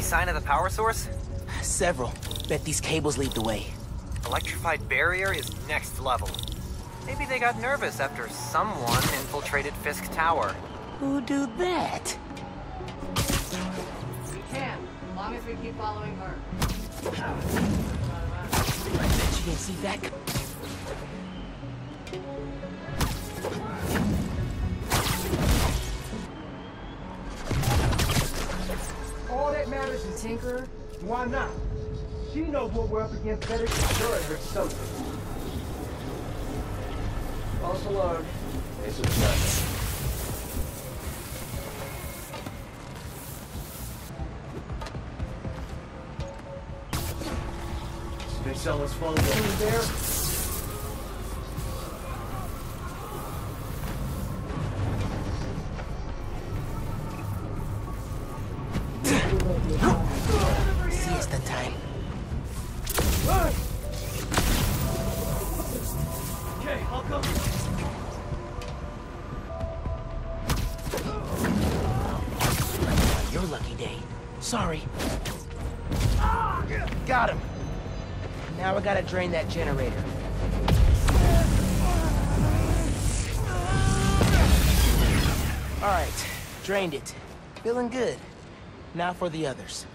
Any sign of the power source? Several. Bet these cables lead the way. Electrified barrier is next level. Maybe they got nervous after someone infiltrated Fisk Tower. Who do that? We can, as long as we keep following her. I Bet you didn't see that. co- matters why not? She knows what we're up against better than sure her something. False alarm. Ace of Clubs. Been someone's phone going there? Your lucky day. Sorry. Got him. Now I gotta drain that generator. Alright, drained it. Feeling good. Now for the others.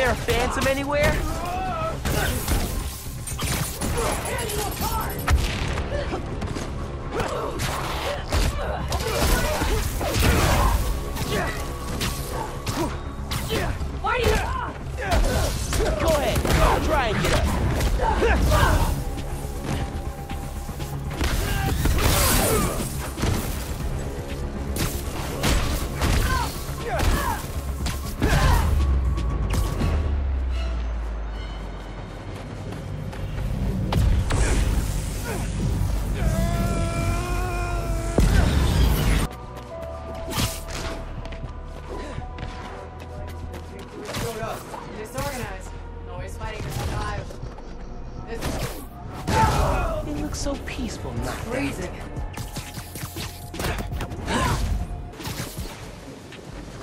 There a phantom anywhere? Peaceful, not that. freezing.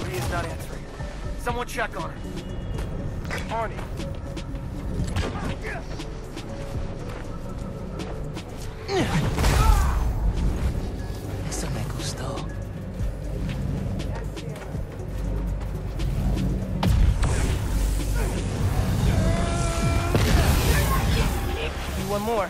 Maria's not answering. Someone check on her. On it. Eso me gustó. One more.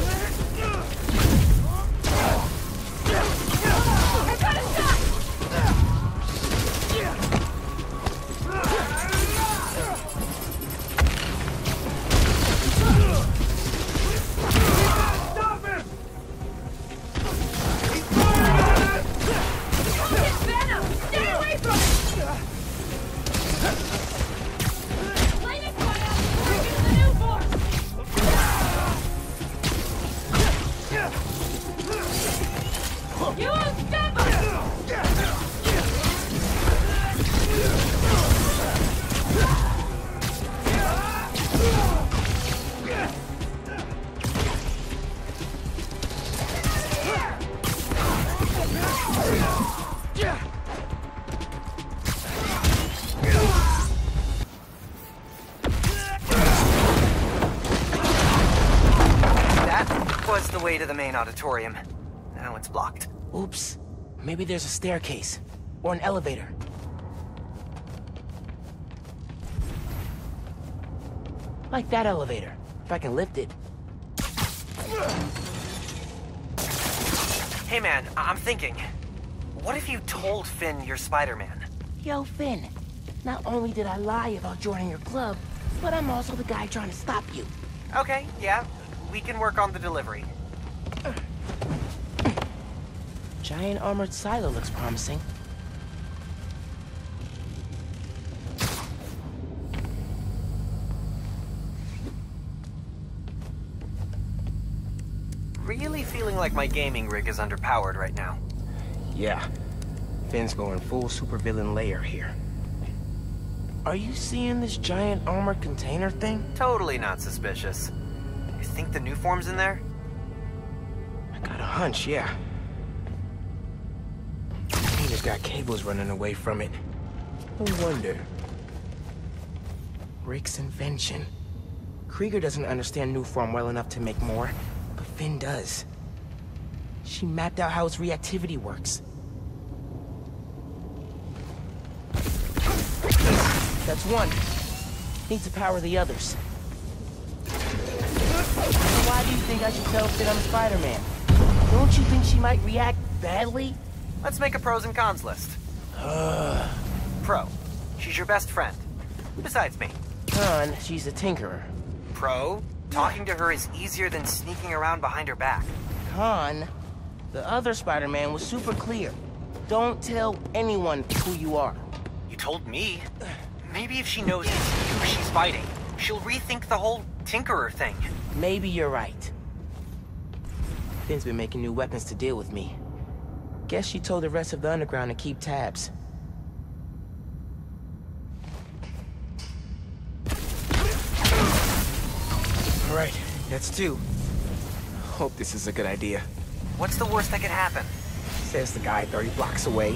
to the main auditorium. Now it's blocked. Oops. Maybe there's a staircase. Or an elevator. Like that elevator. If I can lift it. Hey man, I- I'm thinking. What if you told Phin you're Spider-Man? Yo, Phin. Not only did I lie about joining your club, but I'm also the guy trying to stop you. Okay, yeah. We can work on the delivery. Giant armored silo looks promising. Really feeling like my gaming rig is underpowered right now. Yeah. Phin's going full supervillain layer here. Are you seeing this giant armored container thing? Totally not suspicious. You think the Nuform's in there? I got a hunch, yeah. Got cables running away from it. No wonder. Rick's invention. Krieger doesn't understand Nuform well enough to make more, but Phin does. She mapped out how its reactivity works. That's one. Need to power the others. Why do you think I should tell Phin I'm Spider-Man? Don't you think she might react badly? Let's make a pros and cons list. Pro. She's your best friend. Besides me. Con, she's a tinkerer. Pro. Talking to her is easier than sneaking around behind her back. Con, the other Spider-Man was super clear. Don't tell anyone who you are. You told me. Maybe if she knows it's you she's fighting, she'll rethink the whole Tinkerer thing. Maybe you're right. Phin's been making new weapons to deal with me. Guess she told the rest of the Underground to keep tabs. All right, that's two. Hope this is a good idea. What's the worst that could happen? Says the guy 30 blocks away.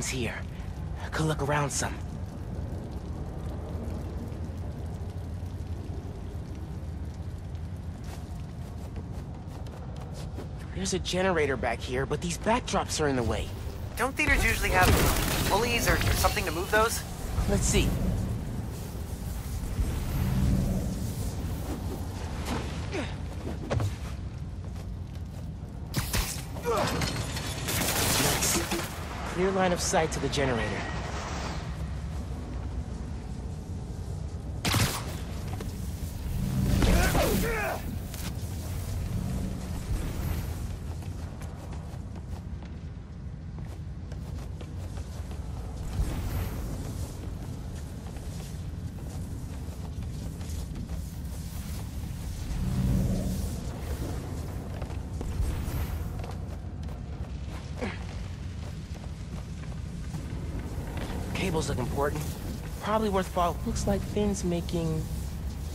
One's here. I could look around some. There's a generator back here, but these backdrops are in the way. Don't theaters usually have pulleys or, or something to move those? Let's see. Line of sight to the generator. Look important. Probably worth follow. Looks like Phin's making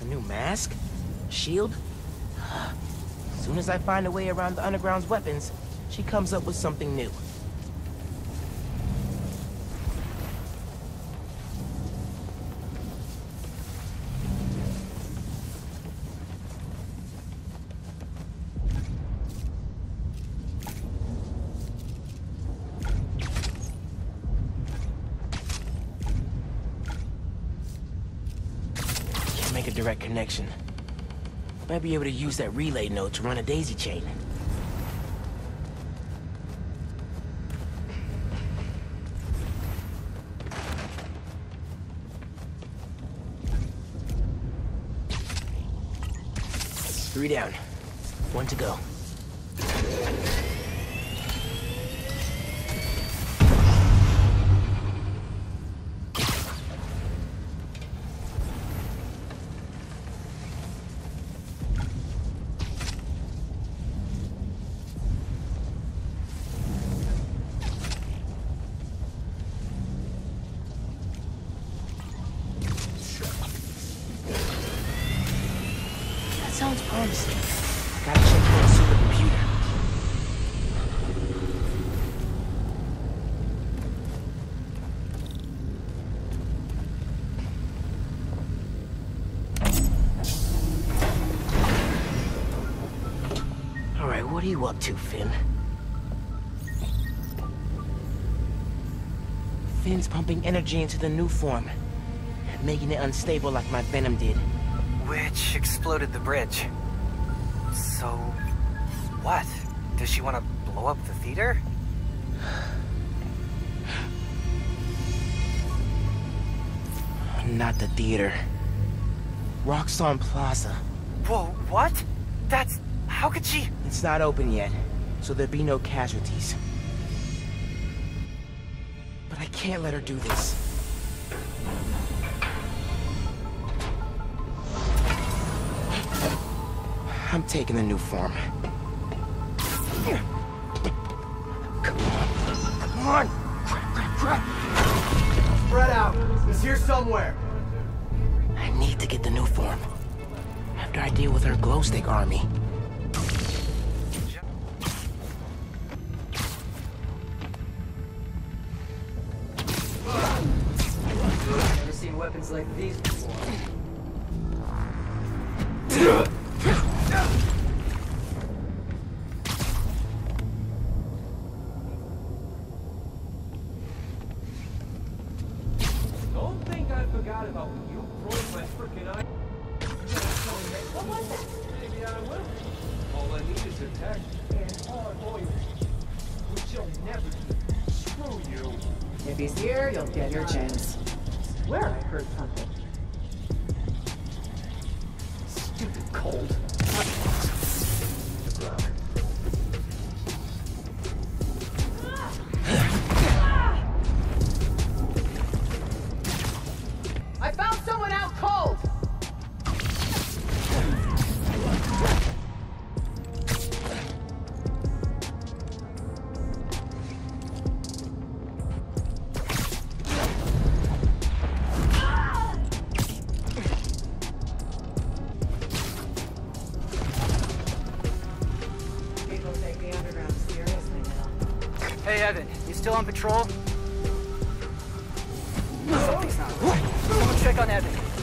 a new mask? Shield? As soon as I find a way around the Underground's weapons, she comes up with something new. Direct connection. Might be able to use that relay node to run a daisy chain. Three down. One to go. You up to, Phin? Phin's pumping energy into the Nuform, making it unstable like my venom did. Which exploded the bridge. So, what? Does she want to blow up the theater? Not the theater. Roxxon Plaza. Whoa, what? That's... how could she... It's not open yet, so there'll be no casualties. But I can't let her do this. I'm taking the Nuform. Come on. Come on! Crap, crap, crap! Spread out. He's here somewhere. I need to get the Nuform. After I deal with her glow stick army. Control. Something's not right. Someone check on Evan.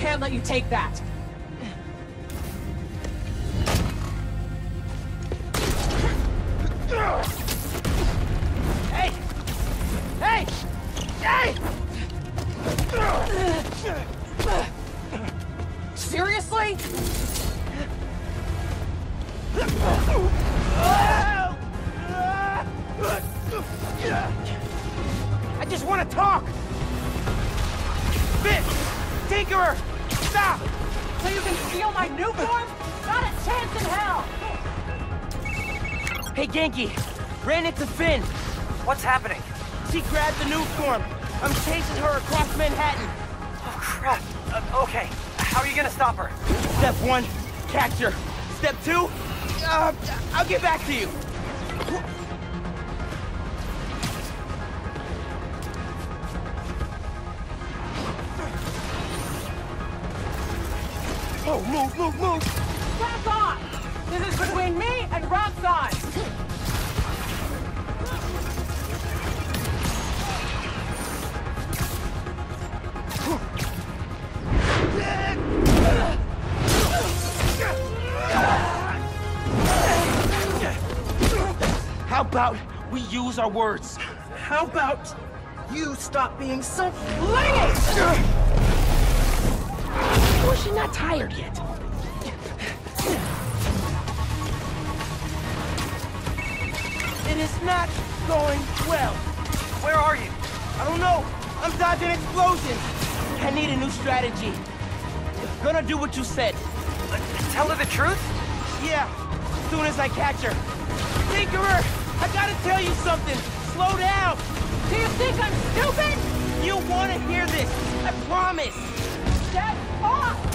can't let you take that. Hey! Hey! Hey! Seriously? I just want to talk! Bitch! Tinkerer! Form? Not a chance in hell! Hey, Ganke. Ran into Phin. What's happening? She grabbed the new form. I'm chasing her across Manhattan. Oh, crap. Uh, okay, how are you gonna stop her? Step one, catch her. Step two, uh, I'll get back to you. Oh, move, move, move! Back off! This is between me and Roxxon! How about we use our words? How about you stop being so Lady! Or is she not tired yet? It is not going well. Where are you? I don't know. I'm dodging explosions. I need a new strategy. Gonna do what you said. Uh, tell her the truth? Yeah, as soon as I catch her. Tinkerer, I gotta tell you something. Slow down. Do you think I'm stupid? You wanna hear this. I promise. Step off,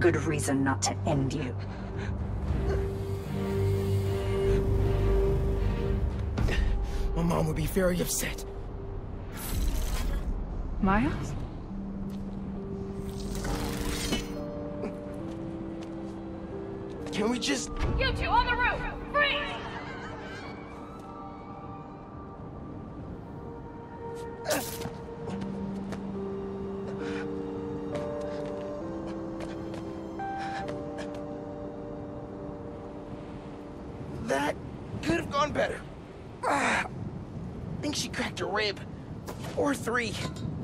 good reason not to end you. My mom would be very upset. Miles? Can we just... You two on the roof! Freeze! 4-3.